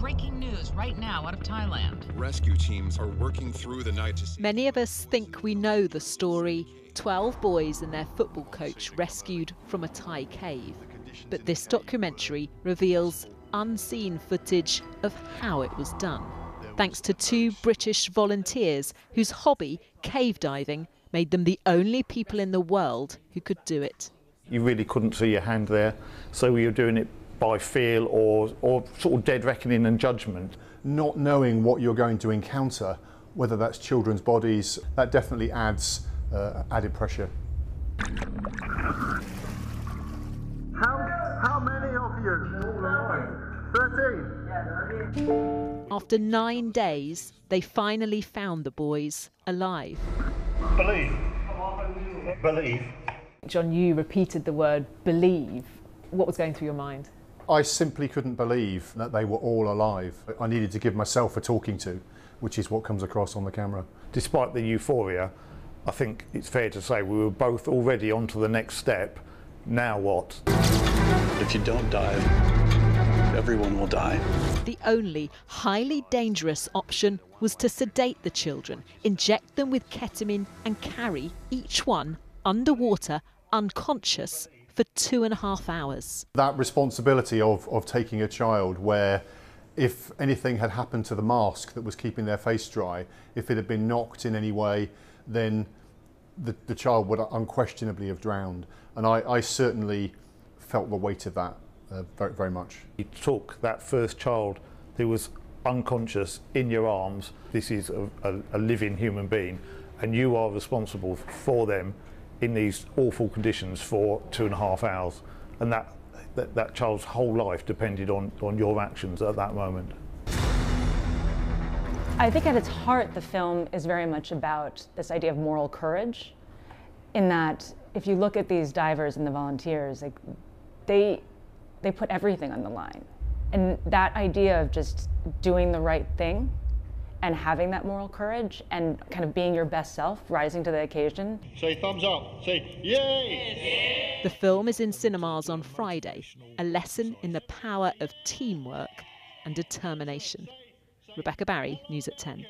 breaking news right now out of Thailand. Rescue teams are working through the night to see. Many of us think we know the story 12 boys and their football coach rescued from a Thai cave. But this documentary reveals unseen footage of how it was done. Thanks to two British volunteers whose hobby, cave diving, made them the only people in the world who could do it. You really couldn't see your hand there, so we were doing it by feel or, or sort of dead reckoning and judgment. Not knowing what you're going to encounter, whether that's children's bodies, that definitely adds uh, added pressure. How, how many of you? 13? After nine days, they finally found the boys alive. Believe. Believe. John, you repeated the word believe. What was going through your mind? I simply couldn't believe that they were all alive. I needed to give myself a talking to, which is what comes across on the camera. Despite the euphoria, I think it's fair to say we were both already on to the next step. Now what? If you don't dive, everyone will die. The only highly dangerous option was to sedate the children, inject them with ketamine, and carry each one underwater, unconscious, for two and a half hours. That responsibility of, of taking a child where if anything had happened to the mask that was keeping their face dry, if it had been knocked in any way, then the, the child would unquestionably have drowned. And I, I certainly felt the weight of that uh, very, very much. You took that first child who was unconscious in your arms. This is a, a, a living human being, and you are responsible for them in these awful conditions for two and a half hours. And that, that, that child's whole life depended on, on your actions at that moment. I think at its heart, the film is very much about this idea of moral courage, in that if you look at these divers and the volunteers, like, they, they put everything on the line. And that idea of just doing the right thing and having that moral courage and kind of being your best self, rising to the occasion. Say thumbs up. Say yay! The film is in cinemas on Friday, a lesson in the power of teamwork and determination. Rebecca Barry, News at 10.